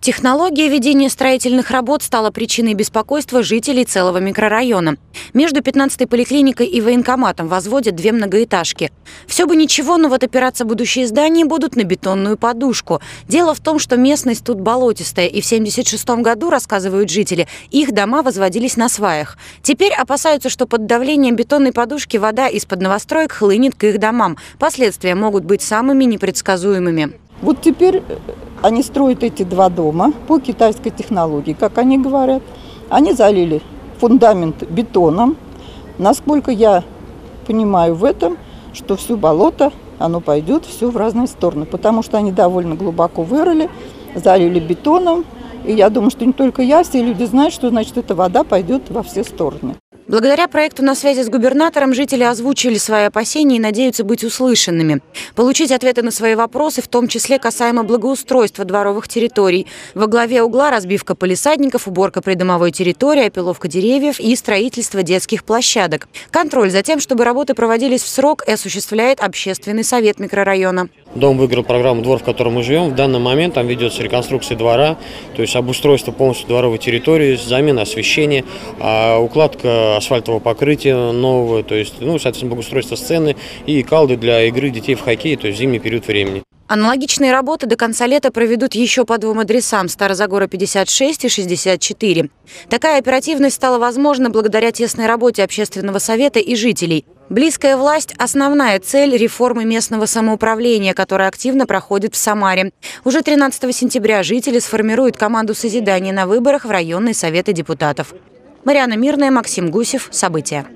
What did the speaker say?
Технология ведения строительных работ стала причиной беспокойства жителей целого микрорайона. Между 15-й поликлиникой и военкоматом возводят две многоэтажки. Все бы ничего, но вот опираться будущие здания будут на бетонную подушку. Дело в том, что местность тут болотистая, и в 76 году, рассказывают жители, их дома возводились на сваях. Теперь опасаются, что под давлением бетонной подушки вода из-под новостроек хлынет к их домам. Последствия могут быть самыми непредсказуемыми. Вот теперь э, они строят эти два дома по китайской технологии, как они говорят. Они залили фундамент бетоном. Насколько я понимаю в этом, что все болото, оно пойдет все в разные стороны, потому что они довольно глубоко вырыли, залили бетоном. И я думаю, что не только я, все люди знают, что значит эта вода пойдет во все стороны. Благодаря проекту «На связи с губернатором» жители озвучили свои опасения и надеются быть услышанными. Получить ответы на свои вопросы, в том числе касаемо благоустройства дворовых территорий. Во главе угла разбивка полисадников, уборка придомовой территории, опиловка деревьев и строительство детских площадок. Контроль за тем, чтобы работы проводились в срок, и осуществляет общественный совет микрорайона. Дом выиграл программу «Двор», в котором мы живем. В данный момент там ведется реконструкция двора, то есть обустройство полностью дворовой территории, замена освещения, а, укладка асфальтового покрытия нового, то есть, ну, соответственно, благоустройство сцены и калды для игры детей в хоккей, то есть зимний период времени. Аналогичные работы до конца лета проведут еще по двум адресам – Старозагора 56 и 64. Такая оперативность стала возможна благодаря тесной работе общественного совета и жителей. Близкая власть – основная цель реформы местного самоуправления, которая активно проходит в Самаре. Уже 13 сентября жители сформируют команду созидания на выборах в районные советы депутатов. Марьяна Мирная, Максим Гусев. События.